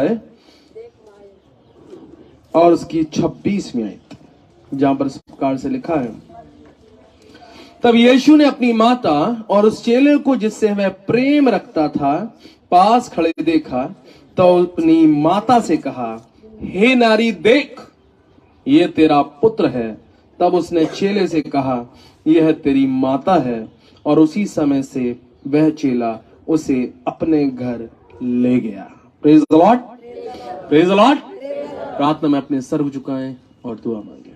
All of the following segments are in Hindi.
है? और उसकी छब्बीसवीं आयत, जहाँ पर प्रकार से लिखा है, तब यीशु ने अपनी माता और उस चेले को जिससे वह प्रेम रखता था, पास खड़े देखा तो अपनी माता से कहा, हे नारी, देख, ये तेरा पुत्र है। तब उसने चेले से कहा, यह तेरी माता है। और उसी समय से वह चेला उसे अपने घर ले गया। Praise the Lord praise the Lord प्रार्थना में अपने सर्व झुकाएँ और दुआ मांगे।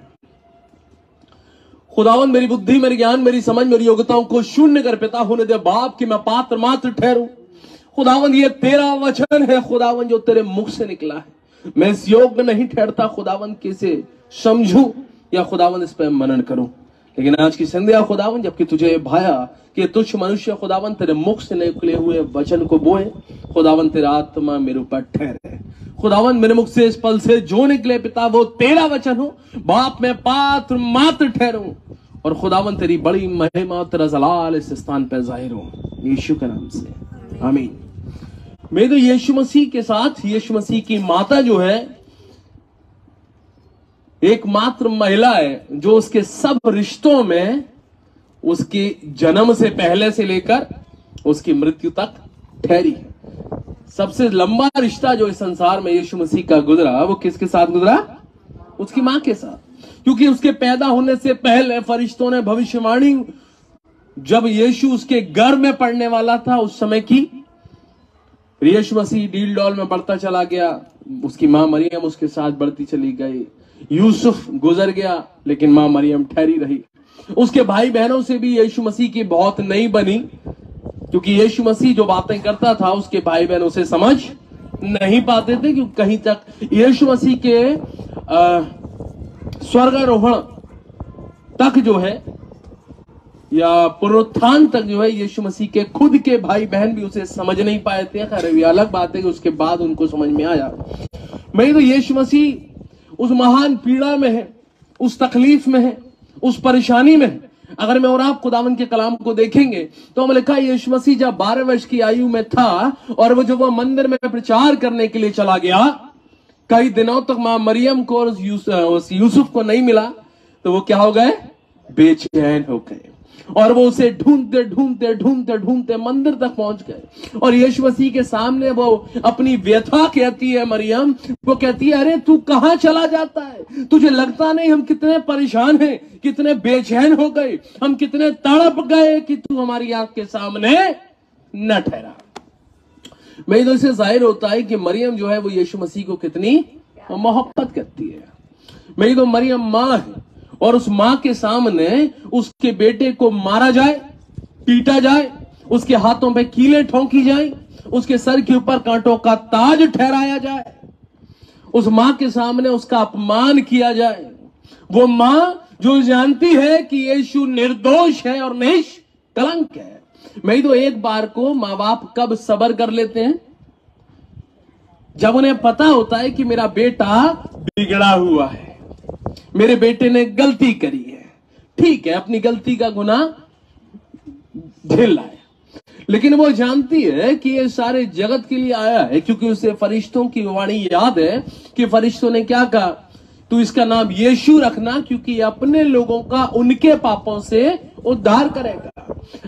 खुदावन मेरी बुद्धि, मेरी ज्ञान, मेरी समझ, मेरी योग्यताओं को शून्य कर पिता होने दे बाप की मैं पात्र मात्र ठहरूं। खुदावन ये तेरा वचन है खुदावन जो तेरे मुख से निकला है। मैं इस योग्य नहीं ठहरता खुदावन किसे समझू या खुदावन इस पर मनन करूँ। लेकिन आज की संध्या खुदावन जबकि तुझे भाया कि तुझ मनुष्य खुदावन तेरे मुख से निकले हुए वचन को बोए खुदावन तेरा आत्मा मेरे ऊपर ठहरे। खुदावन मेरे मुख से इस पल से जो निकले पिता, वो तेरा वचन हो। बाप में पात्र मात्र ठहरूं और खुदावन तेरी बड़ी महिमा, तेरा जलाल इस स्थान पर ज़ाहिर हो। यीशु के नाम से। आमीन। मैं तो यीशु मसीह के साथ, यीशु मसीह की माता जो है एकमात्र महिला है जो उसके सब रिश्तों में उसके जन्म से पहले से लेकर उसकी मृत्यु तक ठहरी सबसे लंबा रिश्ता जो इस संसार में यीशु मसीह का गुजरा, वो किसके साथ गुजरा? उसकी माँ के साथ। क्योंकि उसके पैदा होने से पहले फरिश्तों ने भविष्यवाणी, जब यीशु उसके घर में पड़ने वाला था, उस समय की यीशु मसीह डील डॉल में बढ़ता चला गया, उसकी माँ मरियम उसके साथ बढ़ती चली गई। यूसुफ गुजर गया, लेकिन माँ मरियम ठहरी रही। उसके भाई बहनों से भी यीशु मसीह की बहुत नहीं बनी, क्योंकि यीशु मसीह जो बातें करता था, उसके भाई बहन उसे समझ नहीं पाते थे क्योंकि कहीं तक यीशु मसीह के स्वर्गारोहण तक जो है, या पुनरुत्थान तक जो है, यीशु मसीह के खुद के भाई बहन भी उसे समझ नहीं पाए थे। खैर अलग बात है कि उसके बाद उनको समझ में आया। मैं तो यीशु मसीह उस महान पीड़ा में है, उस तकलीफ़ में है, उस परेशानी में है। अगर मैं और आप खुदावन के कलाम को देखेंगे तो हम लिखा यीशु मसीह जब बारह वर्ष की आयु में था, और वो जब वह मंदिर में प्रचार करने के लिए चला गया, कई दिनों तक माँ मरियम को और यूसुफ को नहीं मिला तो वो क्या हो गए? बेचैन हो गए। और वो उसे ढूंढते ढूंढते ढूंढते ढूंढते मंदिर तक पहुँच गए। और यीशु मसीह के सामने वो अपनी व्यथा कहती है मरियम। वो कहती है, अरे, तू कहाँ चला जाता है? तुझे लगता नहीं हम कितने परेशान हैं, कितने बेचैन हो गए, हम कितने तड़प गए कि तू हमारी आँख के सामने न ठहरा। मैं तो इसे ज़ाहिर होता है कि मरियम जो है वो यीशु मसीह को कितनी मोहब्बत करती है। मेरी तो मरियम माँ है और उस माँ के सामने उसके बेटे को मारा जाए, पीटा जाए, उसके हाथों पे कीले ठोंकी जाए, उसके सर के ऊपर कांटों का ताज ठहराया जाए, उस माँ के सामने उसका अपमान किया जाए, वो माँ जो जानती है कि यीशु निर्दोष है और निश कलंक है। मैं तो एक बार को माँ बाप कब सबर कर लेते हैं? जब उन्हें पता होता है कि मेरा बेटा बिगड़ा हुआ है। मेरे बेटे ने गलती करी है। ठीक है, अपनी गलती का गुना झेल है। लेकिन वो जानती है कि ये सारे जगत के लिए आया है, क्योंकि उसे फरिश्तों की वाणी याद है कि फरिश्तों ने क्या कहा? तू इसका नाम यीशु रखना, क्योंकि अपने लोगों का, उनके पापों से उद्धार करेगा।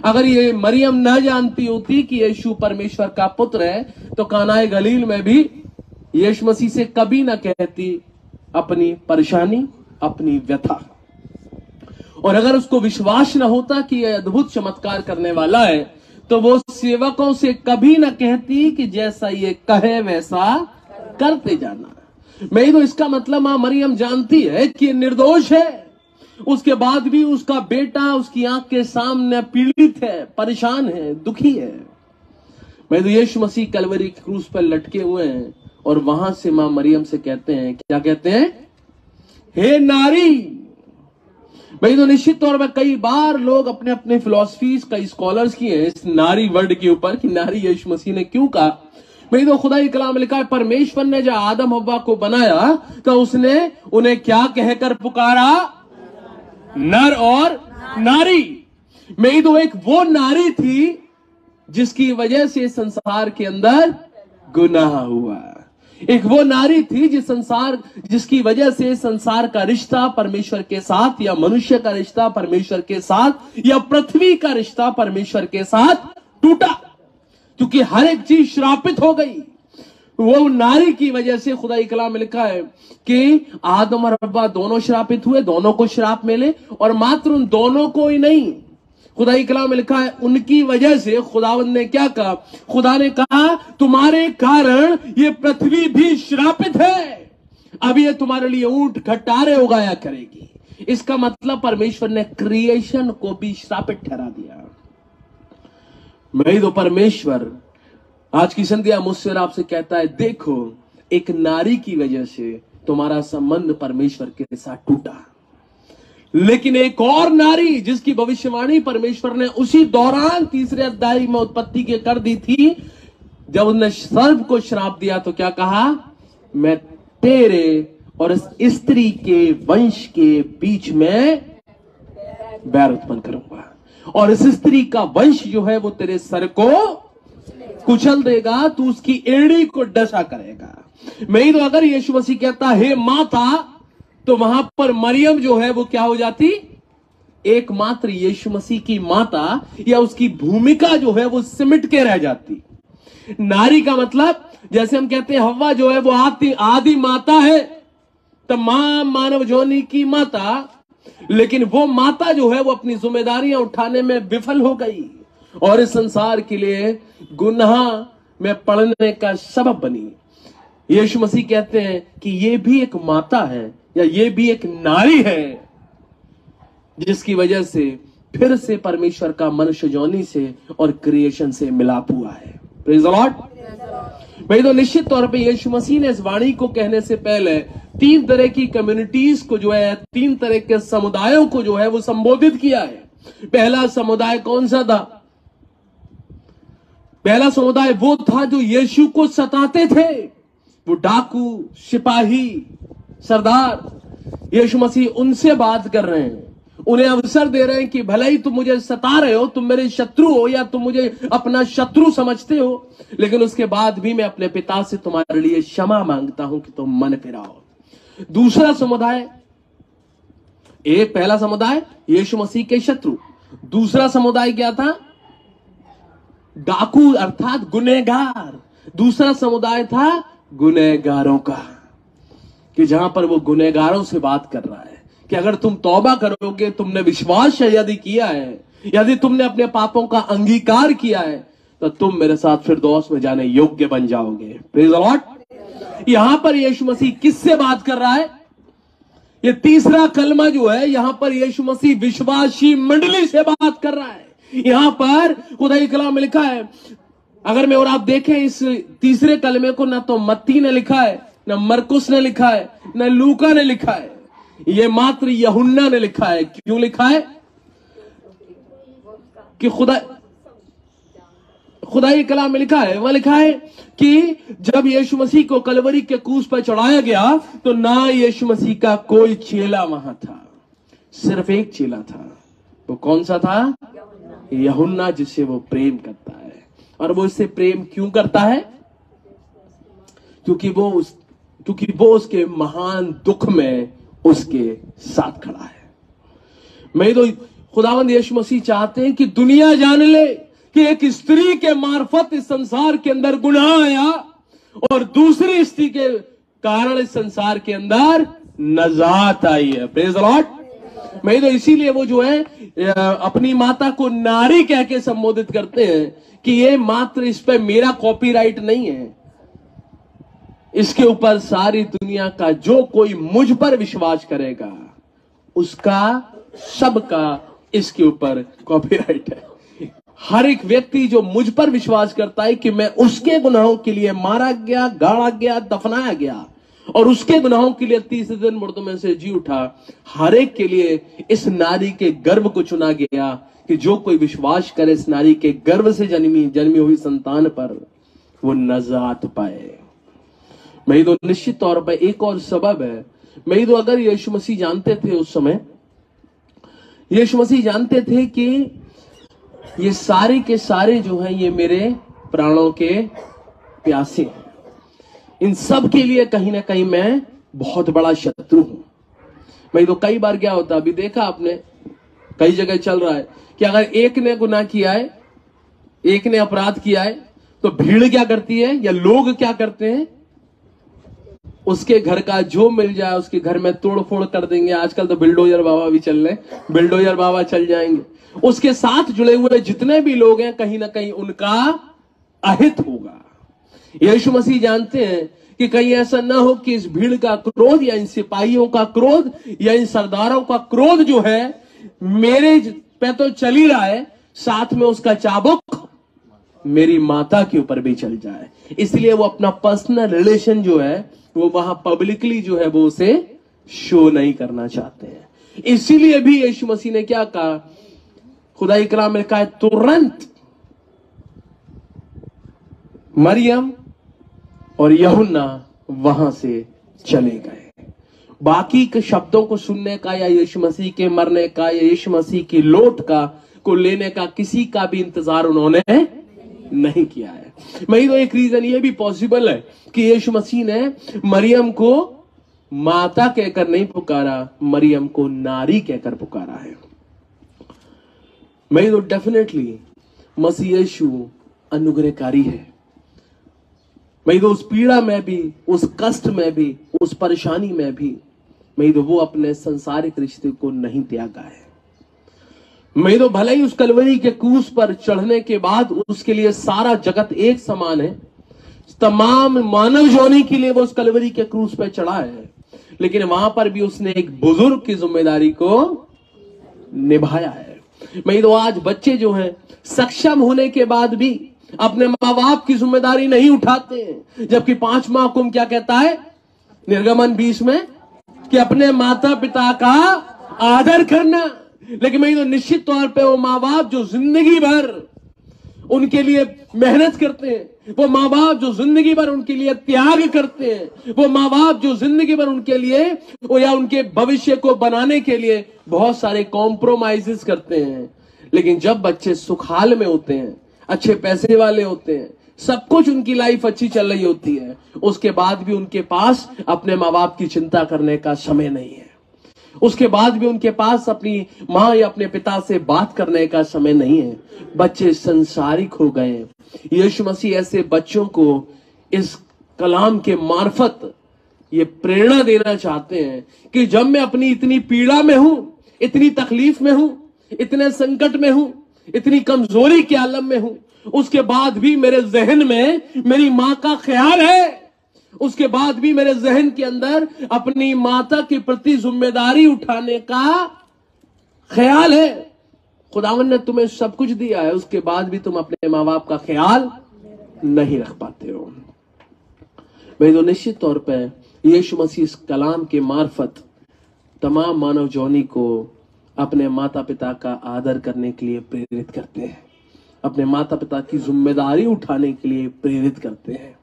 अगर ये मरियम न जानती होती कि यीशु परमेश्वर का पुत्र है तो कानाए गलील में भी यीशु मसीह से कभी ना कहती अपनी परेशानी। अपनी व्यथा। और अगर उसको विश्वास न होता कि यह अद्भुत चमत्कार करने वाला है तो वो सेवकों से कभी ना कहती कि जैसा ये कहे, वैसा करते जाना। मैं तो इसका मतलब माँ मरियम जानती है कि निर्दोष है। उसके बाद भी उसका बेटा उसकी आँख के सामने पीड़ित है, परेशान है, दुखी है। मैं तो यीशु मसीह कलवरी क्रूज पर लटके हुए हैं और वहाँ से माँ मरियम से कहते हैं, क्या कहते हैं? हे नारी भाई तो निश्चित तौर पर कई बार लोग अपने अपने फिलोसफीज कई स्कॉलर्स की है इस नारी वर्ड के ऊपर कि नारी यीशु मसीह ने क्यों कहा? भाई तो खुदा कलाम लिखा है, परमेश्वर ने जब आदम हब्बा को बनाया तो उसने उन्हें क्या कहकर पुकारा? नर और नारी। मैं तो एक वो नारी थी जिसकी वजह से संसार के अंदर गुनाह हुआ। एक वो नारी थी जिस संसार, जिसकी वजह से संसार का रिश्ता परमेश्वर के साथ, या मनुष्य का रिश्ता परमेश्वर के साथ, या पृथ्वी का रिश्ता परमेश्वर के साथ टूटा। क्योंकि हर एक चीज़ श्रापित हो गई। वो नारी की वजह से खुदा कलाम में लिखा है कि आदम और अब्बा दोनों श्रापित हुए, दोनों को श्राप मिले, और मात्र उन दोनों को ही नहीं खुदा कलाम में लिखा है, उनकी वजह से खुदावंद ने क्या कहा? खुदा ने कहा, तुम्हारे कारण ये पृथ्वी भी श्रापित है। अब ये तुम्हारे लिए ऊँट खटारे उगाया करेगी। इसका मतलब परमेश्वर ने क्रिएशन को भी श्रापित ठहरा दिया। मैं तो परमेश्वर, आज की संध्या मुझसे और आपसे कहता है, देखो, एक नारी की वजह से तुम्हारा संबंध परमेश्वर के साथ टूटा। लेकिन एक और नारी जिसकी भविष्यवाणी परमेश्वर ने उसी दौरान तीसरे अध्याय में उत्पत्ति के कर दी थी, जब उसने सर्प को श्राप दिया तो क्या कहा? मैं तेरे और इस स्त्री के वंश के बीच में बैर उत्पन्न करूँगा। और इस स्त्री का वंश जो है वो तेरे सर को कुचल देगा, तू उसकी एड़ी को डसा करेगा। मैं तो अगर यीशु मसीह कहता, हे माता तो वहाँ पर मरियम जो है वो क्या हो जाती? एकमात्र यीशु मसीह की माता या उसकी भूमिका जो है वो सिमट के रह जाती। नारी का मतलब जैसे हम कहते हैं हवा जो है वो आती आदि माता है। तमाम मानव जोनी की माता, लेकिन वो माता जो है वो अपनी जिम्मेदारियाँ उठाने में विफल हो गई। और इस संसार के लिए गुनाह में पढ़ने का सबब बनी। यीशु मसीह कहते हैं कि ये भी एक माता है या ये भी एक नारी है जिसकी वजह से फिर से परमेश्वर का मनुष्य जोनी से और क्रिएशन से मिलाप हुआ है। भाई तो निश्चित तौर पे यीशु मसीह ने इस वाणी को कहने से पहले तीन तरह की कम्युनिटीज को जो है, तीन तरह के समुदायों को जो है वो संबोधित किया है। पहला समुदाय कौन सा था? पहला समुदाय वो था जो यीशु को सताते थे। वो डाकू, सिपाही सरदार, यीशु मसीह उनसे बात कर रहे हैं। उन्हें अवसर दे रहे हैं कि भले ही तुम मुझे सता रहे हो, तुम मेरे शत्रु हो या तुम मुझे अपना शत्रु समझते हो, लेकिन उसके बाद भी मैं अपने पिता से तुम्हारे लिए क्षमा माँगता हूँ कि तुम मन फिराओ दूसरा समुदाय एक पहला समुदाय, यीशु मसीह के शत्रु। दूसरा समुदाय क्या था? डाकू, अर्थात गुनेगार दूसरा समुदाय था गुनेगारों का। कि जहाँ पर वो गुनेगारों से बात कर रहा है कि अगर तुम तौबा करोगे, तुमने विश्वास यदि किया है, यदि तुमने अपने पापों का अंगीकार किया है तो तुम मेरे साथ फिर दोस्त में जाने योग्य बन जाओगे। प्लीज़ यहाँ पर यीशु मसीह किससे बात कर रहा है? ये तीसरा कलमा जो है, यहाँ पर यीशु मसीह विश्वासी मंडली से बात कर रहा है। यहाँ पर खुदाई कलाम में लिखा है, अगर मैं और आप देखें इस तीसरे कलमे को, ना तो मत्ती ने लिखा है न मरकुस ने लिखा है, न लूका ने लिखा है। ये मात्र यहुन्ना ने लिखा है। क्यों लिखा है? कि खुदा खुदाई कलाम में लिखा है। वह लिखा है कि जब यीशु मसीह को कलवरी के कूस पर चढ़ाया गया तो ना यीशु मसीह का कोई चेला वहाँ था। सिर्फ़ एक चेला था। वो कौन सा था? यहुन्ना जिससे वो प्रेम करता है। और वो इससे प्रेम क्यों करता है? क्योंकि वो उस क्योंकि वो उसके महान दुख में उसके साथ खड़ा है। मैं तो खुदावंद यीशु मसीह चाहते हैं कि दुनिया जान ले कि एक स्त्री के मार्फत इस संसार के अंदर गुनाह आया और दूसरी स्त्री के कारण इस संसार के अंदर नजात आई है। प्रेज लॉर्ड मैं तो इसीलिए वो जो है, अपनी माता को नारी कह के संबोधित करते हैं कि ये मात्र इस पे मेरा कॉपीराइट नहीं है। इसके ऊपर सारी दुनिया का जो कोई मुझ पर विश्वास करेगा, उसका सबका इसके ऊपर कॉपीराइट है। हर एक व्यक्ति जो मुझ पर विश्वास करता है कि मैं उसके गुनाहों के लिए मारा गया, गाड़ा गया, दफनाया गया, और उसके गुनाहों के लिए तीसरे दिन मुर्दों में से जी उठा, हर एक के लिए इस नारी के गर्भ को चुना गया कि जो कोई विश्वास करे इस नारी के गर्भ से जन्मी जन्मी हुई संतान पर वो नजात पाए। मैं तो निश्चित तौर पर एक और सबब है। मैं तो अगर यीशु मसीह जानते थे उस समय, यीशु मसीह जानते थे कि ये सारे के सारे जो हैं, ये मेरे प्राणों के प्यासे हैं। इन सब के लिए कहीं ना कहीं मैं बहुत बड़ा शत्रु हूँ। मैं तो कई बार क्या होता, अभी देखा आपने, कई जगह चल रहा है कि अगर एक ने गुनाह किया है, एक ने अपराध किया है तो भीड़ क्या करती है या लोग क्या करते हैं? उसके घर का जो मिल जाए, उसके घर में तोड़ फोड़ कर देंगे। आजकल तो बिल्डोजर बाबा भी चल रहे बिल्डोजर बाबा चल जाएँगे। उसके साथ जुड़े हुए जितने भी लोग हैं, कहीं ना कहीं उनका अहित होगा। यीशु मसीह जानते हैं कि कहीं ऐसा ना हो कि इस भीड़ का क्रोध या इन सिपाहियों का क्रोध या इन सरदारों का क्रोध जो है, मेरे पे तो चल ही रहा है, साथ में उसका चाबुक मेरी माता के ऊपर भी चल जाए। इसलिए वो अपना पर्सनल रिलेशन जो है वो वहाँ पब्लिकली जो है वो उसे शो नहीं करना चाहते हैं। इसीलिए भी यीशु मसीह ने क्या कहा? खुदा इकराम ने कहा तुरंत मरियम और यहुन्ना वहाँ से चले गए। बाकी के शब्दों को सुनने का या यीशु मसीह के मरने का या यीशु मसीह की लोट का, को लेने का किसी का भी इंतज़ार उन्होंने नहीं किया है। मैं तो एक रीजन ये भी पॉसिबल है कि यीशु मसीह ने मरियम को माता कहकर नहीं पुकारा, मरियम को नारी कहकर पुकारा है। मैं तो डेफिनेटली मसीह यीशु अनुग्रहकारी है। मैं तो उस पीड़ा में भी, उस कष्ट में भी, उस परेशानी में भी मैं तो वो अपने संसारिक रिश्ते को नहीं त्यागा है। मैं तो भले ही उस कलवरी के क्रूस पर चढ़ने के बाद उसके लिए सारा जगत एक समान है, तमाम मानव जोनी के लिए वो उस कलवरी के क्रूस पर चढ़ा है, लेकिन वहाँ पर भी उसने एक बुज़ुर्ग की ज़िम्मेदारी को निभाया है। मैं तो आज बच्चे जो हैं, सक्षम होने के बाद भी अपने माँ बाप की ज़िम्मेदारी नहीं उठाते हैं, जबकि माह कुम क्या कहता है? निर्गमन बीस में कि अपने माता पिता का आदर करना। लेकिन मैं तो निश्चित तौर पे वो माँ बाप जो ज़िंदगी भर उनके लिए मेहनत करते हैं, वो माँ बाप जो ज़िंदगी भर उनके लिए त्याग करते हैं, वो माँ बाप जो ज़िंदगी भर उनके लिए वो या उनके भविष्य को बनाने के लिए बहुत सारे कॉम्प्रोमाइजेस करते हैं। लेकिन जब बच्चे सुखाल में होते हैं, अच्छे पैसे वाले होते हैं, सब कुछ उनकी लाइफ अच्छी चल रही होती है, उसके बाद भी उनके पास अपने माँ बाप की चिंता करने का समय नहीं है। उसके बाद भी उनके पास अपनी माँ या अपने पिता से बात करने का समय नहीं है। बच्चे संसारिक हो गए। यीशु मसीह ऐसे बच्चों को इस कलाम के मार्फत ये प्रेरणा देना चाहते हैं कि जब मैं अपनी इतनी पीड़ा में हूँ, इतनी तकलीफ़ में हूँ, इतने संकट में हूँ, इतनी कमज़ोरी के आलम में हूँ, उसके बाद भी मेरे जहन में मेरी माँ का ख्याल है। उसके बाद भी मेरे जहन के अंदर अपनी माता के प्रति ज़िम्मेदारी उठाने का ख्याल है। खुदावन ने तुम्हें सब कुछ दिया है, उसके बाद भी तुम अपने माँ बाप का ख्याल नहीं रख पाते हो। मैं तो निश्चित तौर पर यीशु मसीह इस कलाम के मार्फत तमाम मानव जौनी को अपने माता पिता का आदर करने के लिए प्रेरित करते हैं। अपने माता पिता की ज़िम्मेदारी उठाने के लिए प्रेरित करते हैं।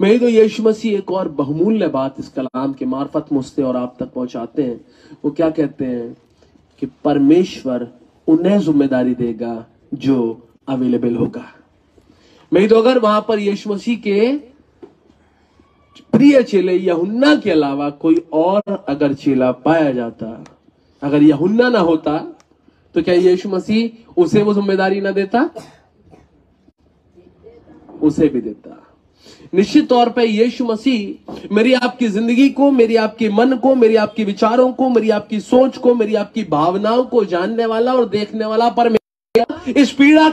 मैं तो यीशु मसीह एक और बहुमूल्य बात इस कलाम के मार्फत मुझसे और आप तक पहुंचाते हैं। वो क्या कहते हैं कि परमेश्वर उन्हें ज़िम्मेदारी देगा जो अवेलेबल होगा। मैं तो अगर वहाँ पर यीशु मसीह के प्रिय चेले यहुन्ना के अलावा कोई और अगर चेला पाया जाता, अगर यहुन्ना ना होता तो क्या यीशु मसीह उसे वो ज़िम्मेदारी ना देता? उसे भी देता। निश्चित तौर पे यीशु मसीह मेरी आपकी ज़िंदगी को, मेरी आपके मन को, मेरी आपके विचारों को, मेरी आपकी सोच को, मेरी आपकी भावनाओं को जानने वाला और देखने वाला पर इस पीड़ा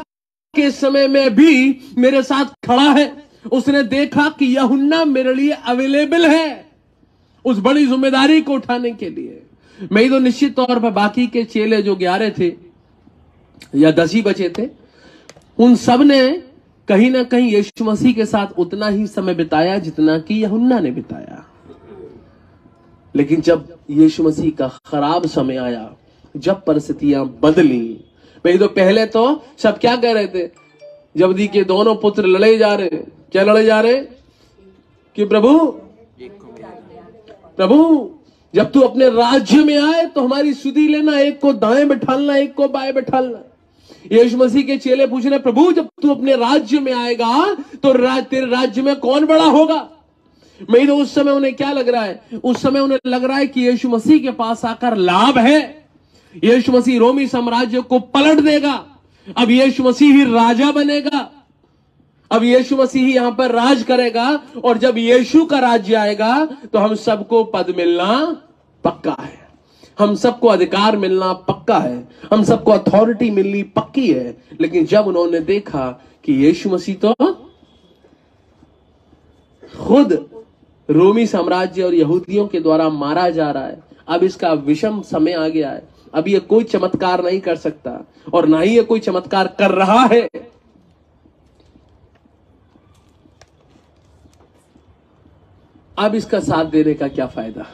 के समय में भी मेरे साथ खड़ा है। उसने देखा कि यहुन्ना मेरे लिए अवेलेबल है उस बड़ी ज़िम्मेदारी को उठाने के लिए। मैं तो निश्चित तौर पर बाकी के चेले जो ग्यारह थे या दस ही बचे थे, उन सबने कहीं ना कहीं यीशु मसीह के साथ उतना ही समय बिताया जितना कि यहुन्ना ने बिताया। लेकिन जब यीशु मसीह का खराब समय आया, जब परिस्थितियाँ बदली, भाई तो पहले तो सब क्या कह रहे थे? जबदी के दोनों पुत्र लड़े जा रहे। क्या लड़े जा रहे? कि प्रभु? प्रभु, जब तू अपने राज्य में आए तो हमारी सुधी लेना, एक को दाएँ बैठालना, एक को बाएँ बैठालना। यीशु मसीह के चेले पूछ रहे प्रभु जब तू अपने राज्य में आएगा तो राज, तेरे राज्य में कौन बड़ा होगा? मैं तो उस समय उन्हें क्या लग रहा है? उस समय उन्हें लग रहा है कि यीशु मसीह के पास आकर लाभ है। यीशु मसीह रोमी साम्राज्य को पलट देगा। अब यीशु मसीह ही राजा बनेगा। अब यीशु मसीह ही यहाँ पर राज करेगा। और जब यीशु का राज्य आएगा तो हम सबको पद मिलना पक्का है। हम सबको अधिकार मिलना पक्का है। हम सबको अथॉरिटी मिलनी पक्की है। लेकिन जब उन्होंने देखा कि यीशु मसीह तो खुद रोमी साम्राज्य और यहूदियों के द्वारा मारा जा रहा है। अब इसका विषम समय आ गया है। अब ये कोई चमत्कार नहीं कर सकता और ना ही ये कोई चमत्कार कर रहा है। अब इसका साथ देने का क्या फ़ायदा?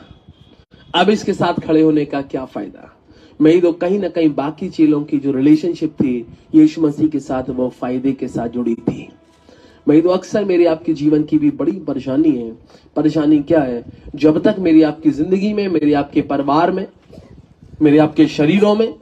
अब इसके साथ खड़े होने का क्या फ़ायदा? मैं तो कहीं ना कहीं बाकी चीज़ों की जो रिलेशनशिप थी, यीशु मसीह के साथ वो फ़ायदे के साथ जुड़ी थी। मैं तो अक्सर मेरे आपके जीवन की भी बड़ी परेशानी है। परेशानी क्या है? जब तक मेरी आपकी ज़िंदगी में, मेरे आपके परिवार में, मेरे आपके शरीरों में,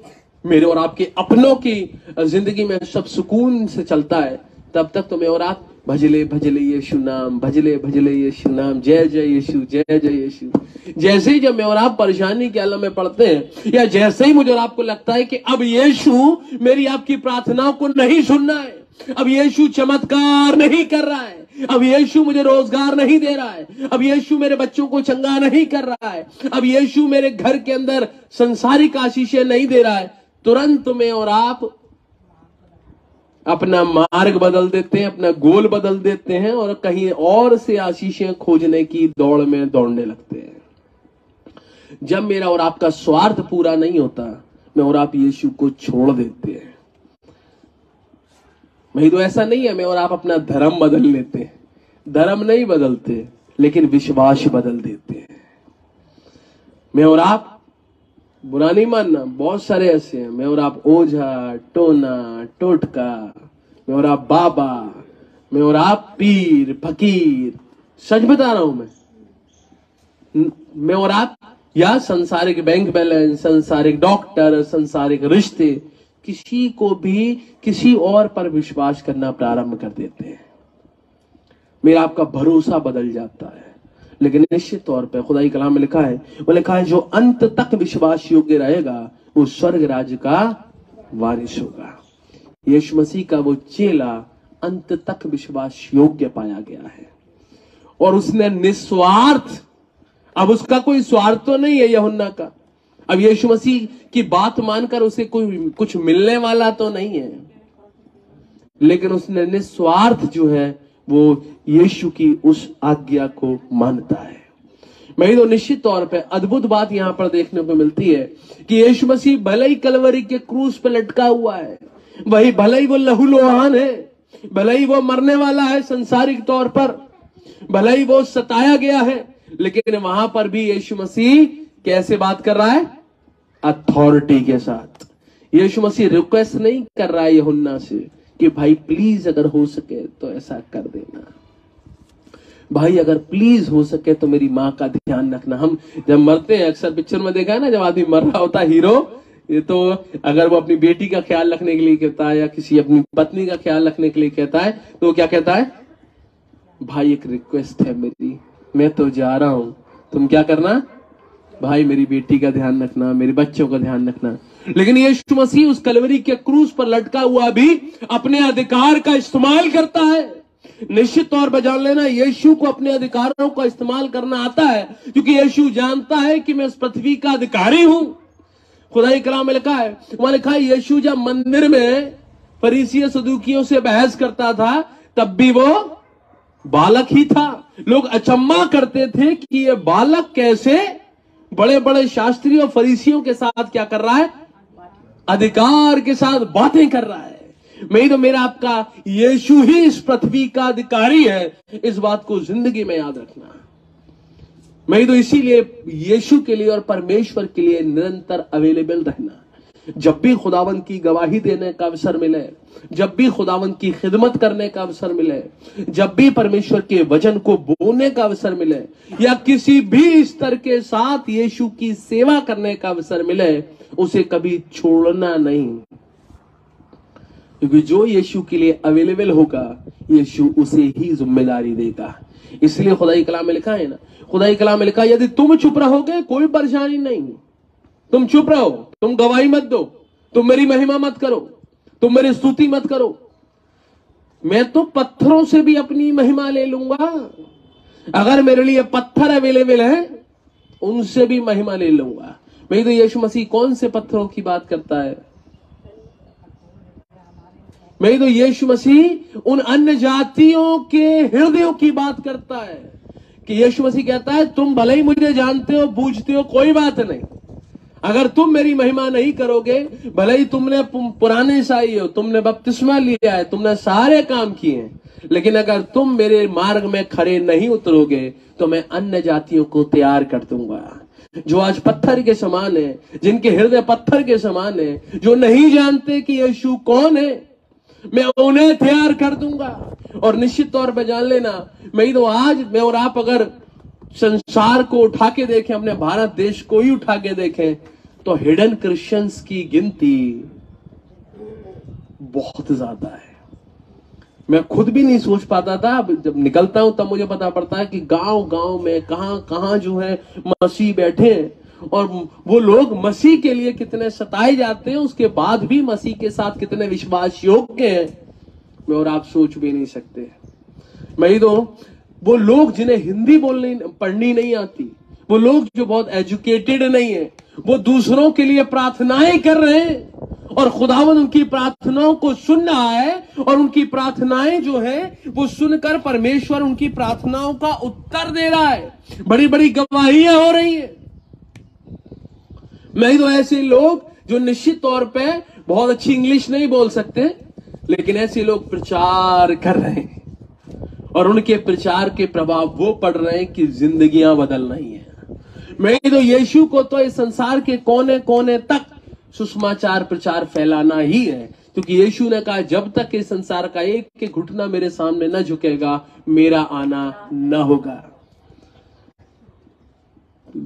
मेरे और आपके अपनों की ज़िंदगी में सब सुकून से चलता है, तब तक तो मैं और आप भजले भजले यीशु नाम, भजले भजले यीशु नाम, जय जय यीशु, जय जय यीशु। जैसे ही जब मैं और आप परेशानी के आलम में पढ़ते हैं, या जैसे ही मुझे और आपको लगता है कि अब यीशु मेरी आपकी प्रार्थनाओं को नहीं सुनना है, अब यीशु चमत्कार नहीं कर रहा है, अब यीशु मुझे रोज़गार नहीं दे रहा है, अब यीशु मेरे बच्चों को चंगा नहीं कर रहा है, अब यीशु मेरे घर के अंदर संसारिक आशीषें नहीं दे रहा है, तुरंत में और आप अपना मार्ग बदल देते हैं, अपना गोल बदल देते हैं और कहीं और से आशीषें खोजने की दौड़ में दौड़ने लगते हैं। जब मेरा और आपका स्वार्थ पूरा नहीं होता, मैं और आप यीशु को छोड़ देते हैं। नहीं तो ऐसा नहीं है, मैं और आप अपना धर्म बदल लेते हैं। धर्म नहीं बदलते, लेकिन विश्वास बदल देते हैं। मैं और आप बुरा नहीं मानना, बहुत सारे ऐसे हैं। मैं और आप ओझा, टोना, टोटका, मैं और आप बाबा, मैं और आप पीर, फकीर, सच बता रहा हूँ मैं। मैं और आप या संसारिक बैंक बैलेंस संसारिक डॉक्टर संसारिक रिश्ते, किसी को भी किसी और पर विश्वास करना प्रारंभ कर देते हैं। मेरा आपका भरोसा बदल जाता है। लेकिन निश्चित तौर पर खुदाई कलाम में लिखा है, वो लिखा है, जो अंत तक विश्वास योग्य रहेगा, वो स्वर्ग राज्य का वारिस होगा। यीशु मसीह का वो चेला अंत तक विश्वास योग्य पाया गया है। और उसने निस्वार्थ, अब उसका कोई स्वार्थ तो नहीं है यहुन्ना का। अब यीशु मसीह की बात मानकर उसे कोई, कुछ मिलने वाला तो नहीं है। लेकिन उसने निस्वार्थ जो है वो यीशु की उस आज्ञा को मानता है। मैं तो निश्चित तौर पे अद्भुत बात यहाँ पर देखने को मिलती है कि यीशु मसीह भले ही कलवरी के क्रूस पे लटका हुआ है, वही भले ही वो लहू लोहान है, भले ही वो मरने वाला है संसारिक तौर पर, भले ही वो सताया गया है, लेकिन वहाँ पर भी यीशु मसीह कैसे बात कर रहा है? अथॉरिटी के साथ। यीशु मसीह रिक्वेस्ट नहीं कर रहा है यहुन्ना से। कि भाई प्लीज़ अगर हो सके तो ऐसा कर देना। भाई, अगर प्लीज़ हो सके तो मेरी माँ का ध्यान रखना। हम जब मरते हैं, अक्सर पिक्चर में देखा है ना, जब आदमी मर रहा होता है हीरो ये तो अगर वो अपनी बेटी का ख्याल रखने के लिए कहता है या किसी अपनी पत्नी का ख्याल रखने के लिए कहता है तो क्या कहता है? भाई, एक रिक्वेस्ट है मेरी। मैं तो जा रहा हूँ। तुम क्या करना? भाई, मेरी बेटी का ध्यान रखना, मेरे बच्चों का ध्यान रखना। लेकिन यीशु मसीह उस कलवरी के क्रूज पर लटका हुआ भी अपने अधिकार का इस्तेमाल करता है। निश्चित तौर पर जान लेना, यीशु को अपने अधिकारों का इस्तेमाल करना आता है, क्योंकि यीशु जानता है कि मैं इस पृथ्वी का अधिकारी हूँ। खुदाई कलाम में लिखा है, वहाँ लिखा है, यीशु जब मंदिर में फरीसी सदुकियों से बहस करता था, तब भी वो बालक ही था। लोग अचम्मा करते थे कि ये बालक कैसे बड़े बड़े शास्त्रियों और फरीसियों के साथ क्या कर रहा है? अधिकार के साथ बातें कर रहा है। मैं तो मेरा आपका यीशु ही इस पृथ्वी का अधिकारी है। इस बात को ज़िंदगी में याद रखना। मैं तो इसीलिए यीशु के लिए और परमेश्वर के लिए निरंतर अवेलेबल रहना। जब भी खुदावन की गवाही देने का अवसर मिले, जब भी खुदावन की खिदमत करने का अवसर मिले, जब भी परमेश्वर के वचन को बोलने का अवसर मिले, या किसी भी स्तर के साथ यीशु की सेवा करने का अवसर मिले, उसे कभी छोड़ना नहीं। क्योंकि जो यीशु के लिए अवेलेबल होगा, यीशु उसे ही ज़िम्मेदारी देगा। इसलिए खुदाई कलाम में लिखा है ना, खुदाई कलाम में लिखा यदि तुम चुप रहोगे, कोई परेशानी नहीं। तुम चुप रहो, तुम गवाही मत दो, तुम मेरी महिमा मत करो, तुम मेरी स्तुति मत करो। मैं तो पत्थरों से भी अपनी महिमा ले लूँगा। अगर मेरे लिए पत्थर अवेलेबल है, उनसे भी महिमा ले लूँगा। मैं तो यीशु मसीह कौन से पत्थरों की बात करता है? मैं तो यीशु मसीह उन अन्य जातियों के हृदयों की बात करता है। कि यीशु मसीह कहता है, तुम भले ही मुझे जानते हो, बूझते हो, कोई बात नहीं। अगर तुम मेरी महिमा नहीं करोगे, भले ही तुमने पुराने ईसाई हो, तुमने बपतिस्मा लिया है, तुमने सारे काम किए हैं, लेकिन अगर तुम मेरे मार्ग में खड़े नहीं उतरोगे तो मैं अन्य जातियों को तैयार कर दूँगा, जो आज पत्थर के समान है, जिनके हृदय पत्थर के समान है, जो नहीं जानते कि यीशु कौन है, मैं उन्हें तैयार कर दूँगा। और निश्चित तौर पर जान लेना, मैं तो आज, मैं और आप अगर संसार को उठा के देखें अपने भारत देश को ही उठा के देखें तो हिडन क्रिश्चियंस की गिनती बहुत ज़्यादा है। मैं खुद भी नहीं सोच पाता था जब निकलता हूँ, तब मुझे पता पड़ता है कि गाँव गाँव में कहाँ कहाँ जो है, मसीह बैठे और वो लोग मसीह के लिए कितने सताए जाते हैं, उसके बाद भी मसीह के साथ कितने विश्वास योग्य हैं, मैं और आप सोच भी नहीं सकते। मैं ही तो वो लोग जिन्हें हिंदी बोलनी, पढ़नी नहीं आती, वो लोग जो बहुत एजुकेटेड नहीं है, वो दूसरों के लिए प्रार्थनाएँ कर रहे हैं, और खुदावन उनकी प्रार्थनाओं को सुन रहा है, और उनकी प्रार्थनाएँ जो है, वो सुनकर परमेश्वर उनकी प्रार्थनाओं का उत्तर दे रहा है। बड़ी बड़ी गवाहियाँ हो रही है। नहीं तो ऐसे लोग जो निश्चित तौर पे बहुत अच्छी इंग्लिश नहीं बोल सकते, लेकिन ऐसे लोग प्रचार कर रहे हैं। और उनके प्रचार के प्रभाव वो पड़ रहे हैं कि जिंदगियाँ बदल रही हैं। मैं तो यीशु को तो इस संसार के कोने कोने तक सुषमाचार प्रचार फैलाना ही है, क्योंकि यीशु ने कहा, जब तक इस संसार का एक के घुटना मेरे सामने न झुकेगा, मेरा आना न होगा।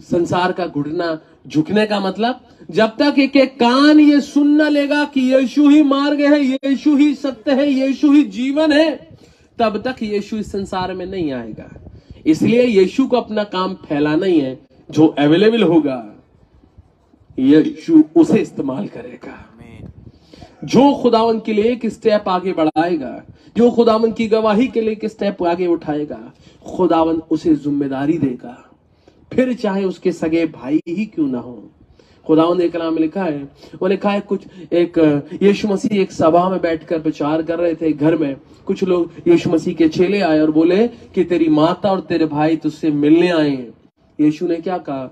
संसार का घुटना झुकने का मतलब जब तक एक एक कान ये सुन न लेगा कि यीशु ही मार्ग है, यीशु ही सत्य है, यीशु ही जीवन है तब तक यीशु इस संसार में नहीं आएगा। इसलिए यीशु को अपना काम फैलाना ही है जो अवेलेबल होगा यीशु उसे इस्तेमाल करेगा। जो खुदावन के लिए एक स्टेप आगे बढ़ाएगा जो खुदावन की गवाही के लिए एक स्टेप आगे उठाएगा खुदावन उसे ज़िम्मेदारी देगा। फिर चाहे उसके सगे भाई ही क्यों ना हो। खुदावन ने कलाम लिखा है वो लिखा है, कुछ एक, यीशु मसीह एक सभा में बैठकर प्रचार कर रहे थे घर में। कुछ लोग यीशु मसीह के चेले आए और बोले कि तेरी माता और तेरे भाई तुझसे मिलने आए हैं। यीशु ने क्या कहा?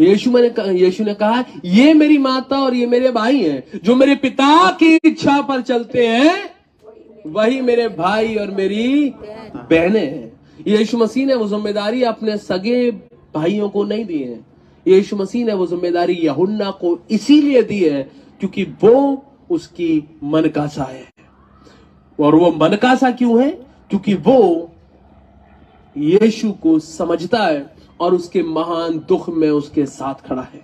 यीशु ने यीशु ने कहा, ये मेरी माता और ये मेरे भाई हैं, जो मेरे पिता की इच्छा पर चलते हैं, वही मेरे भाई और मेरी बहनें हैं। यीशु मसीह ने वो ज़िम्मेदारी अपने सगे भाइयों को नहीं दी है। यीशु मसीह ने वो ज़िम्मेदारी यहुन्ना को इसीलिए दी है क्योंकि वो उसकी मनकासा है। और वो मनकासा क्यों है? क्योंकि वो यीशु को समझता है और उसके महान दुख में उसके साथ खड़ा है।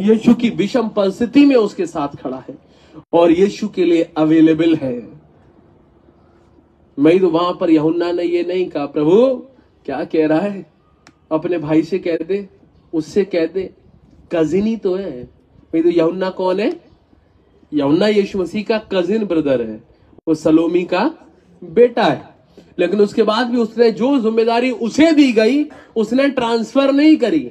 यीशु की विषम परिस्थिति में उसके साथ खड़ा है और यीशु के लिए अवेलेबल है। मैं तो वहाँ पर यहुन्ना ने ये नहीं कहा, प्रभु, क्या कह रहा है? अपने भाई से कह दे। उससे कह दे कजिन ही तो है। मैं तो यहुन्ना कौन है? यमुना यीशु मसीह का कजिन ब्रदर है। वो सलोमी का बेटा है। लेकिन उसके बाद भी उसने जो ज़िम्मेदारी उसे दी गई, उसने ट्रांसफ़र नहीं करी।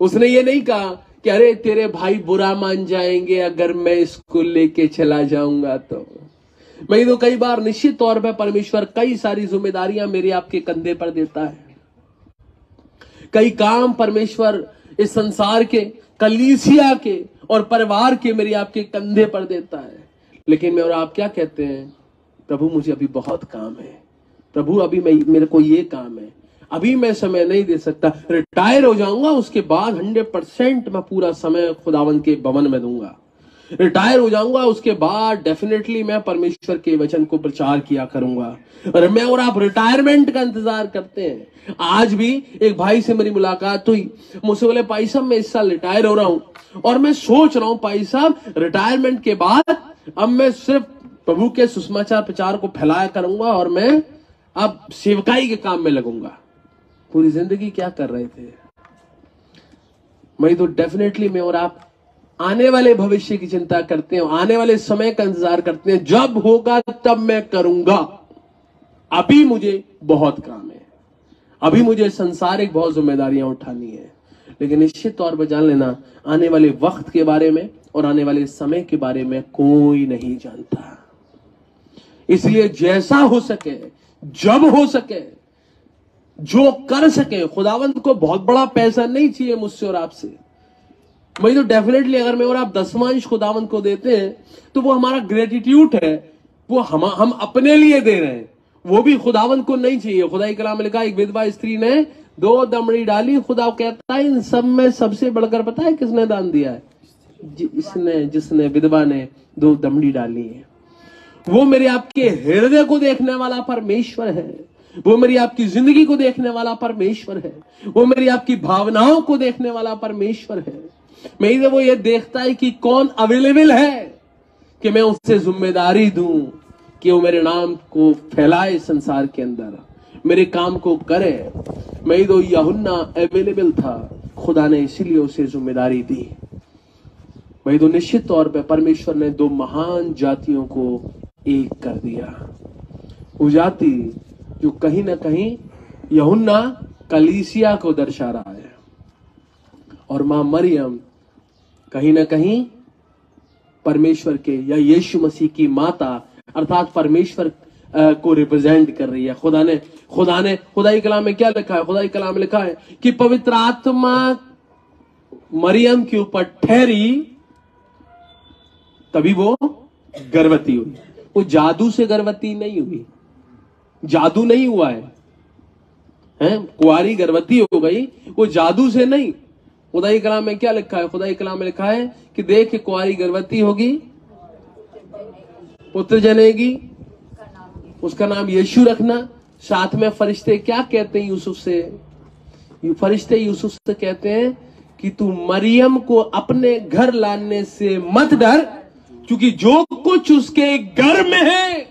उसने ये नहीं कहा कि, अरे, तेरे भाई बुरा मान जाएँगे, अगर मैं स्कूल लेके चला जाऊँगा तो। मैं तो कई बार निश्चित तौर पर परमेश्वर कई सारी जिम्मेदारियाँ मेरे आपके कंधे पर देता है। कई काम परमेश्वर इस संसार के, कलीसिया के और परिवार के मेरे आपके कंधे पर देता है। लेकिन मैं और आप क्या कहते हैं? प्रभु, मुझे अभी बहुत काम है। प्रभु, अभी मैं, मेरे को ये काम है। अभी मैं समय नहीं दे सकता। रिटायर हो जाऊँगा, उसके बाद हंड्रेड परसेंट मैं पूरा समय खुदावन के भवन में दूँगा। रिटायर हो जाऊँगा, उसके बाद डेफिनेटली मैं परमेश्वर के वचन को प्रचार किया करूँगा। और मैं और आप रिटायरमेंट का इंतज़ार करते हैं। आज भी एक भाई से मेरी मुलाकात हुई। मुझसे बोले, भाई साहब, मैं इस साल रिटायर हो रहा हूँ। और मैं सोच रहा हूँ, भाई साहब रिटायरमेंट के बाद अब मैं सिर्फ़ प्रभु के सुषमाचार प्रचार को फैलाया करूँगा और मैं अब सेवकाई के काम में लगूँगा। पूरी ज़िंदगी क्या कर रहे थे? मैं तो डेफिनेटली मैं और आप आने वाले भविष्य की चिंता करते हैं, आने वाले समय का इंतज़ार करते हैं। जब होगा, तब मैं करूँगा। अभी मुझे बहुत काम है। अभी मुझे संसारिक बहुत जिम्मेदारियाँ उठानी है। लेकिन निश्चित तौर पर जान लेना, आने वाले वक्त के बारे में और आने वाले समय के बारे में कोई नहीं जानता। इसलिए जैसा हो सके, जब हो सके, जो कर सके। खुदावंत को बहुत बड़ा पैसा नहीं चाहिए मुझसे और आपसे। वही तो डेफिनेटली अगर मैं और आप दसवांश खुदावंत को देते हैं तो वो हमारा ग्रेटिट्यूड है। वो हम हम अपने लिए दे रहे हैं। वो भी खुदावंत को नहीं चाहिए। खुदाई कलाम में लिखा एक विधवा स्त्री ने दो दमड़ी डाली। खुदा कहता है, इन सब में सबसे बढ़कर पता है किसने दान दिया है? जिसने जिसने, विधवा ने दो दमड़ी डाली है। वो मेरे आपके हृदय को देखने वाला परमेश्वर है। वो मेरी आपकी ज़िंदगी को देखने वाला परमेश्वर है। वो मेरी आपकी भावनाओं को देखने वाला परमेश्वर है। मैं वो ये देखता है कि कौन अवेलेबल है, कि मैं उससे ज़िम्मेदारी दूँ कि वो मेरे नाम को फैलाए संसार के अंदर, मेरे काम को करे मैं तो यहुन्ना अवेलेबल था, खुदा ने इसीलिए उसे ज़िम्मेदारी दी। मैं तो निश्चित तौर पे परमेश्वर ने दो महान जातियों को एक कर दिया। वो जाति जो कहीं ना कहीं यहुन्ना कलीसिया को दर्शा रहा है। और माँ मरियम कहीं ना कहीं परमेश्वर के या यीशु मसीह की माता, अर्थात परमेश्वर को रिप्रेजेंट कर रही है। खुदा ने खुदा ने खुदाई कलाम में क्या लिखा है? खुदाई कलाम लिखा है कि पवित्र आत्मा मरियम के ऊपर ठहरी, तभी वो गर्भवती हुई। वो जादू से गर्भवती नहीं हुई। जादू नहीं हुआ है। हैं? कुआरी गर्भवती हो गई, वो जादू से नहीं। खुदाई कलाम में क्या लिखा है? खुदाई कलाम में लिखा है कि देख कुआरी गर्भवती होगी, पुत्र जनेगी, उसका नाम यीशु रखना। साथ में फरिश्ते क्या कहते हैं यूसुफ से? फरिश्ते यूसुफ से कहते हैं कि तू मरियम को अपने घर लाने से मत डर, क्योंकि जो कुछ उसके घर में है,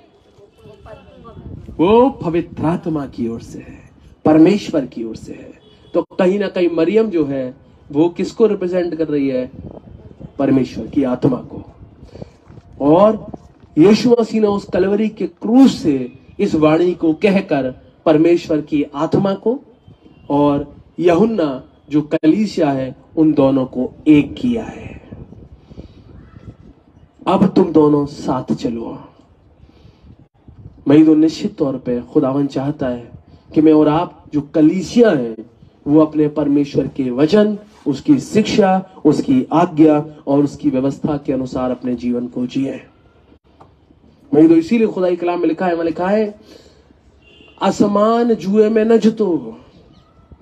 वो पवित्रात्मा की ओर से है, परमेश्वर की ओर से है। तो कहीं ना कहीं मरियम जो है वो किसको रिप्रेजेंट कर रही है? परमेश्वर की आत्मा को। और यीशु मसीह ने उस कलवरी के क्रूज से इस वाणी को कहकर परमेश्वर की आत्मा को और यहुन्ना, जो कलीसिया है, उन दोनों को एक किया है। अब तुम दोनों साथ चलो। मैं तो निश्चित तौर पे खुदावन चाहता है कि मैं और आप, जो कलीसिया है, वो अपने परमेश्वर के वचन उसकी शिक्षा, उसकी आज्ञा और उसकी व्यवस्था के अनुसार अपने जीवन को जिए। तो इसीलिए खुदाई कलाम में लिखा है, मैं लिखा है असमान जुए में न जतो,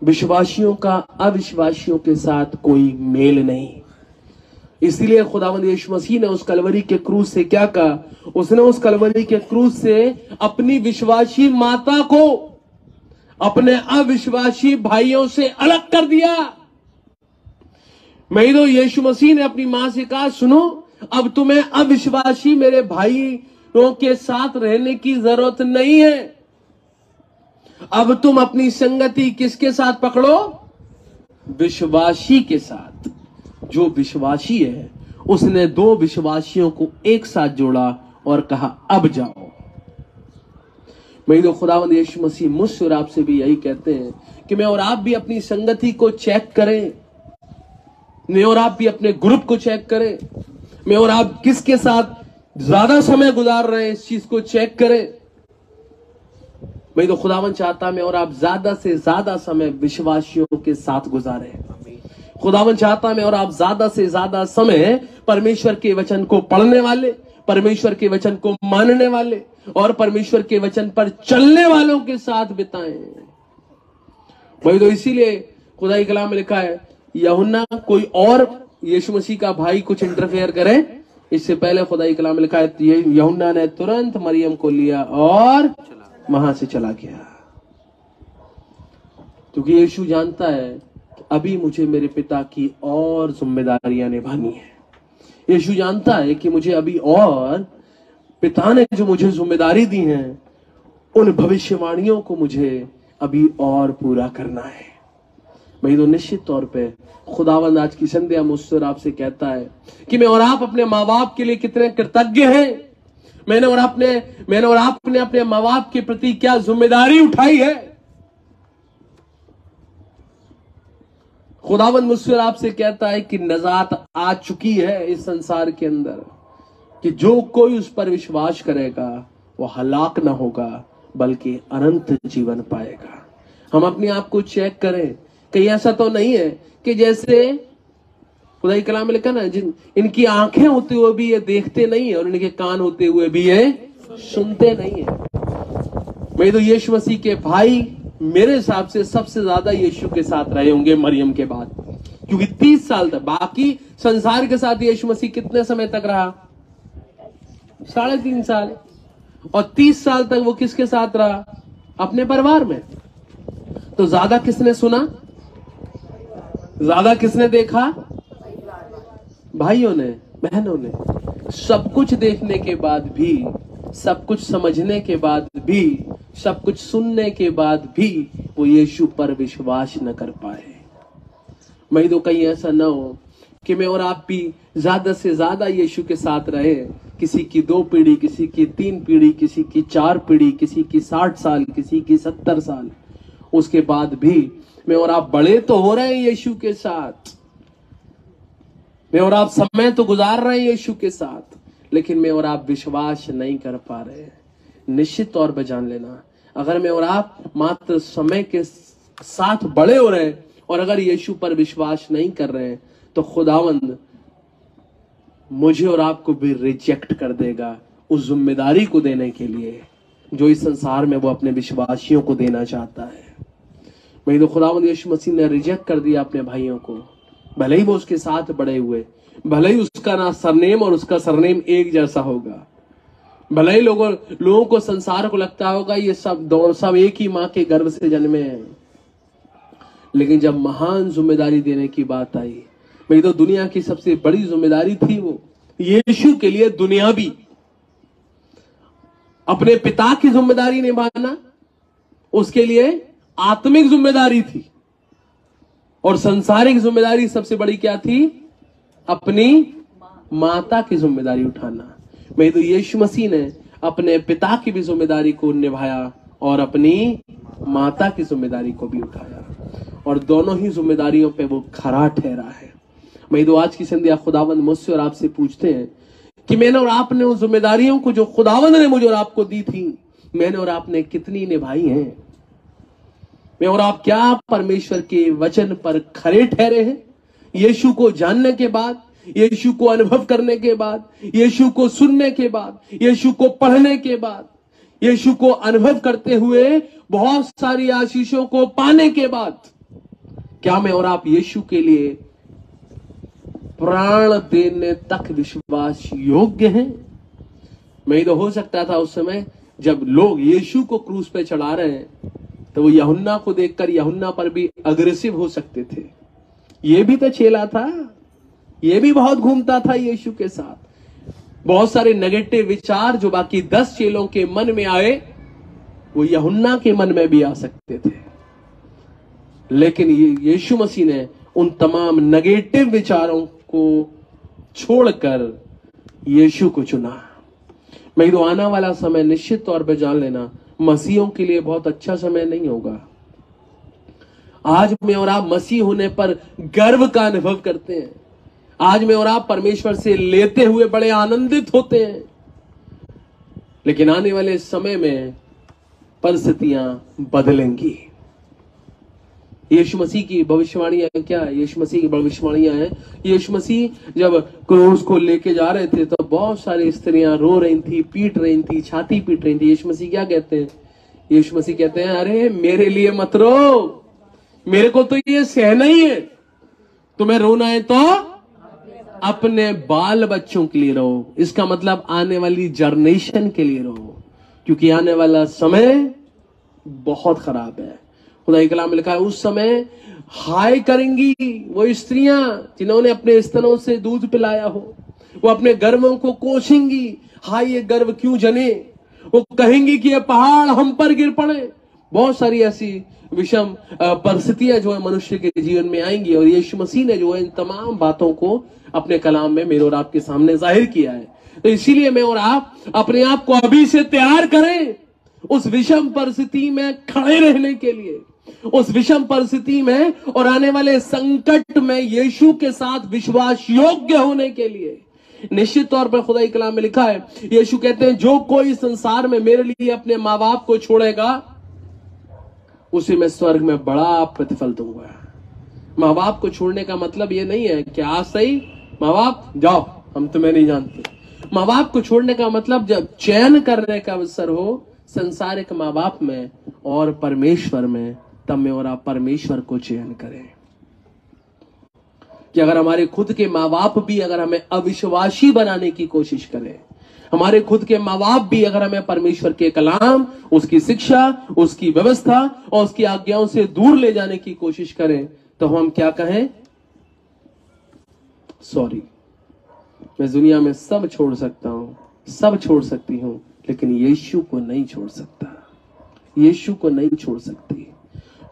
विश्वासियों का अविश्वासियों के साथ कोई मेल नहीं। इसलिए खुदावंद यीशु मसीह ने उस कलवरी के क्रूज से क्या कहा? उसने उस कलवरी के क्रूज से अपनी विश्वासी माता को अपने अविश्वासी भाइयों से अलग कर दिया। मैं तो यीशु मसीह ने अपनी माँ से कहा, सुनो, अब तुम्हें अविश्वासी मेरे भाइयों के साथ रहने की ज़रूरत नहीं है। अब तुम अपनी संगति किसके साथ पकड़ो? विश्वासी के साथ। जो विश्वासी है, उसने दो विश्वासियों को एक साथ जोड़ा और कहा, अब जाओ। मैं तो खुदावंद यीशु मसीह मुझसे और आपसे भी यही कहते हैं कि मैं और आप भी अपनी संगति को चेक करें। मैं और आप भी अपने ग्रुप को चेक करें। मैं और आप किसके साथ ज़्यादा समय गुजार रहे हैं इस चीज़ को चेक करें। मैं तो खुदावन चाहता मैं और आप ज़्यादा से ज़्यादा समय विश्वासियों के साथ गुजारे। खुदावन चाहता मैं और आप ज़्यादा से ज़्यादा समय परमेश्वर के वचन को पढ़ने वाले, परमेश्वर के वचन को मानने वाले और परमेश्वर के वचन पर चलने वालों के साथ बिताएँ। वही तो इसीलिए खुदाई कलाम में लिखा है यहुन्ना कोई और यीशु मसीह का भाई कुछ इंटरफेयर करे, इससे पहले खुदाई कलाम लिखा है, ये यहुन्ना ने तुरंत मरियम को लिया और वहाँ से चला गया। क्योंकि यीशु जानता है कि अभी मुझे मेरे पिता की और जिम्मेदारियाँ निभानी है। यीशु जानता है कि मुझे अभी और पिता ने जो मुझे ज़िम्मेदारी दी है, उन भविष्यवाणियों को मुझे अभी और पूरा करना है। भाई तो निश्चित तौर पे खुदावंद आज की संध्या मुझसे आपसे कहता है कि मैं और आप अपने माँ बाप के लिए कितने कृतज्ञ हैं। मैंने और आपने, मैंने और आपने अपने माँ बाप के प्रति क्या ज़िम्मेदारी उठाई है? खुदावन मुझसे आपसे कहता है कि नजात आ चुकी है इस संसार के अंदर कि जो कोई उस पर विश्वास करेगा, वो हलाक ना होगा, बल्कि अनंत जीवन पाएगा। हम अपने आप को चेक करें कहीं ऐसा तो नहीं है कि जैसे खुदाई कलाम में लिखा ना, जिन, इनकी आँखें होते हुए भी ये देखते नहीं है और इनके कान होते हुए भी ये सुनते नहीं है। मैं तो यीशु मसीह के भाई, मेरे हिसाब से सबसे ज़्यादा यीशु के साथ रहे होंगे मरियम के बाद। क्योंकि तीस साल तक, बाकी संसार के साथ यीशु मसीह कितने समय तक रहा? साढ़े तीन साल। और तीस साल तक वो किसके साथ रहा? अपने परिवार में। तो ज़्यादा किसने सुना? ज़्यादा किसने देखा? भाइयों ने, बहनों ने। सब कुछ देखने के बाद भी, सब कुछ समझने के बाद भी, सब कुछ सुनने के बाद भी वो यीशु पर विश्वास न कर पाए। मैं तो कहीं ऐसा ना हो कि मैं और आप भी ज़्यादा से ज़्यादा यीशु के साथ रहे। किसी की दो पीढ़ी, किसी की तीन पीढ़ी, किसी की चार पीढ़ी, किसी की साठ साल, किसी की सत्तर साल। उसके बाद भी मैं और आप बड़े तो हो रहे हैं यीशु के साथ। मैं और आप समय तो गुजार रहे हैं यीशु के साथ, लेकिन मैं और आप विश्वास नहीं कर पा रहे निश्चित तौर पर जान लेना, अगर मैं और आप मात्र समय के साथ बड़े हो रहे हैं, और अगर यीशु पर विश्वास नहीं कर रहे हैं तो खुदावंद मुझे और आपको भी रिजेक्ट कर देगा उस ज़िम्मेदारी को देने के लिए, जो इस संसार में वो अपने विश्वासियों को देना चाहता है। वही तो खुदावंद यीशु मसीह ने रिजेक्ट कर दिया अपने भाइयों को। भले ही वो उसके साथ बड़े हुए, भले ही उसका ना सरनेम और उसका सरनेम एक जैसा होगा। भले ही लोगों लोगों को संसार को लगता होगा, ये सब दो सब एक ही माँ के गर्भ से जन्मे हैं। लेकिन जब महान ज़िम्मेदारी देने की बात आई, मेरी तो दुनिया की सबसे बड़ी ज़िम्मेदारी थी वो, यीशु के लिए दुनिया भी अपने पिता की ज़िम्मेदारी निभाना, उसके लिए आत्मिक ज़िम्मेदारी थी और संसारिक ज़िम्मेदारी सबसे बड़ी क्या थी? अपनी माता की ज़िम्मेदारी उठाना। मैं तो यीशु मसीह ने अपने पिता की भी ज़िम्मेदारी को निभाया और अपनी माता की ज़िम्मेदारी को भी उठाया। और दोनों ही जिम्मेदारियों पे वो खरा ठहरा है। मैं तो आज की संध्या खुदावंद मुझसे और आपसे पूछते हैं कि मैंने और आपने उन जिम्मेदारियों को जो खुदावंद ने मुझे और आपको दी थी, मैंने और आपने कितनी निभाई हैं? मैं और आप क्या परमेश्वर के वचन पर खरे ठहरे हैं? यीशु को जानने के बाद, यीशु को अनुभव करने के बाद, यीशु को सुनने के बाद, यीशु को पढ़ने के बाद, यीशु को अनुभव करते हुए बहुत सारी आशीषों को पाने के बाद, क्या मैं और आप यीशु के लिए प्राण देने तक विश्वास योग्य हैं? मैं तो हो सकता था उस समय जब लोग यीशु को क्रूस पे चढ़ा रहे हैं। तो वो यहुन्ना को देखकर यहुन्ना पर भी अग्रेसिव हो सकते थे। ये भी तो चेला था। ये भी बहुत घूमता था यीशु के साथ। बहुत सारे नेगेटिव विचार जो बाकी दस चेलों के मन में आए, वो यहुन्ना के मन में भी आ सकते थे। लेकिन यीशु मसीह ने उन तमाम नेगेटिव विचारों को छोड़कर यीशु को चुना। मैं तो आना वाला समय निश्चित तौर पर जान लेना मसीहों के लिए बहुत अच्छा समय नहीं होगा। आज में और आप मसीह होने पर गर्व का अनुभव करते हैं। आज में और आप परमेश्वर से लेते हुए बड़े आनंदित होते हैं। लेकिन आने वाले समय में परिस्थितियाँ बदलेंगी। यीशु मसीह की भविष्यवाणियाँ क्या? है यीशु मसीह की भविष्यवाणियाँ हैं। यीशु मसीह जब क्रूस को लेके जा रहे थे तो बहुत सारी स्त्रियाँ रो रही थी, पीट रही थी, छाती पीट रही थी। यीशु मसीह क्या कहते हैं? यीशु मसीह कहते हैं, अरे, मेरे लिए मत रो। मेरे को तो ये सहना ही है। तुम्हें रोना है तो अपने बाल बच्चों के लिए रहो। इसका मतलब आने वाली जनरेशन के लिए रहो। क्योंकि आने वाला समय बहुत खराब है। खुदा कलाम लिखा है, उस समय हाय करेंगी वो स्त्रियाँ जिन्होंने अपने स्तनों से दूध पिलाया हो। वो अपने गर्वों को कोसेंगी। हाय, ये गर्व क्यों जने वो कहेंगी कि ये पहाड़ हम पर गिर पड़े। बहुत सारी ऐसी विषम परिस्थितियाँ जो है मनुष्य के जीवन में आएँगी और यीशु मसीह ने जो है इन तमाम बातों को अपने कलाम में मेरे और आपके सामने ज़ाहिर किया है। तो इसीलिए मैं और आप अपने आप को अभी से तैयार करें उस विषम परिस्थिति में खड़े रहने के लिए। उस विषम परिस्थिति में और आने वाले संकट में यीशु के साथ विश्वास योग्य होने के लिए। निश्चित तौर पर खुदा कलाम में लिखा है, यीशु कहते हैं, जो कोई संसार में मेरे लिए अपने माँ बाप को छोड़ेगा, उसे में स्वर्ग में बड़ा प्रतिफल दूँगा। माँ बाप को छोड़ने का मतलब ये नहीं है कि आज सही माँ बाप जाओ, हम तुम्हें नहीं जानते। माँ बाप को छोड़ने का मतलब जब चयन करने का अवसर हो, संसारिक माँ बाप में और परमेश्वर में तब में और आप परमेश्वर को चयन करें। कि अगर हमारे खुद के माँ बाप भी अगर हमें अविश्वासी बनाने की कोशिश करें, हमारे खुद के माँ बाप भी अगर हमें परमेश्वर के कलाम, उसकी शिक्षा, उसकी व्यवस्था और उसकी आज्ञाओं से दूर ले जाने की कोशिश करें तो हम क्या कहें? सॉरी मैं दुनिया में सब छोड़ सकता हूँ, सब छोड़ सकती हूँ, लेकिन यीशु को नहीं छोड़ सकता। यीशु को नहीं छोड़ सकती।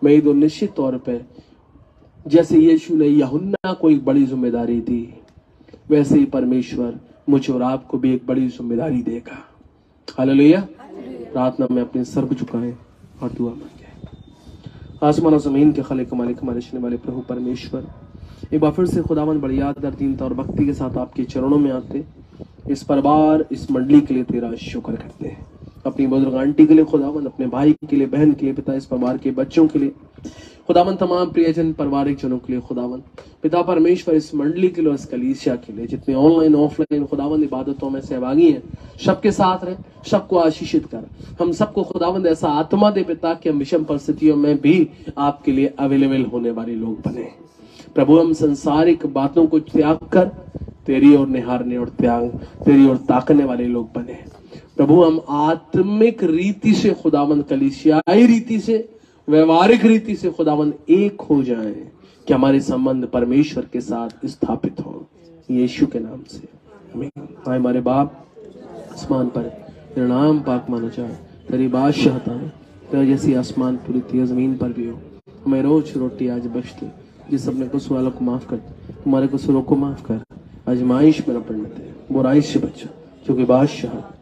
मैं तो निश्चित तौर पे, जैसे यीशु ने यहुन्ना को एक बड़ी ज़िम्मेदारी दी, वैसे ही परमेश्वर मुझे और आपको भी एक बड़ी ज़िम्मेदारी देगा। हालेलुया। प्रार्थना में अपने सर्व झुकाएँ और दुआ मांगे। आसमान और ज़मीन के खालिक मालिक हमारे वाले प्रभु, परमेश्वर। एक बार फिर से खुदावन बड़ी याद दीनता और भक्ति के साथ आपके चरणों में आते। इस परिवार, इस मंडली के लिए तेरा शुक्र करते हैं। अपनी बुज़ुर्ग आंटी के लिए खुदावन अपने भाई के लिए, बहन के लिए, पिता इस परिवार के बच्चों के लिए। खुदावन तमाम प्रियजन, पारिवारिक जनों के लिए खुदावन पिता परमेश्वर इस मंडली के लिए इस कलीसिया के लिए, जितने ऑनलाइन ऑफलाइन खुदावन इबादतों में सहभागी हैं सबके साथ रहे सबको आशीषित कर। हम सबको खुदावंद ऐसा आत्मा दे पिता कि हम विषम परिस्थितियों में भी आपके लिए अवेलेबल होने वाले लोग बने। प्रभु, हम संसारिक बातों को त्याग कर, तेरी ओर निहारने और त्याग, तेरी ओर ताकने वाले लोग बने। प्रभु, हम आत्मिक रीति से खुदावंद कलिसियाई रीति से, व्यवहारिक रीति से खुदावंद एक हो जाए कि हमारे संबंध परमेश्वर के साथ स्थापित हो। यीशु के नाम से। हमें हमारे बाप। आसमान पर तेरा नाम पाक माना जाए। तेरी बादशाहता है। तेरा जैसी आसमान पूरी थी ज़मीन पर भी हो। हमें रोज रोटी आज बचती जिस अपने कसूर वालों को माफ़ कर तुम्हारे कसूरों को माफ़ कर। आजमाइश में न पड़ने दे। बुराइश से बचा। क्योंकि बादशाह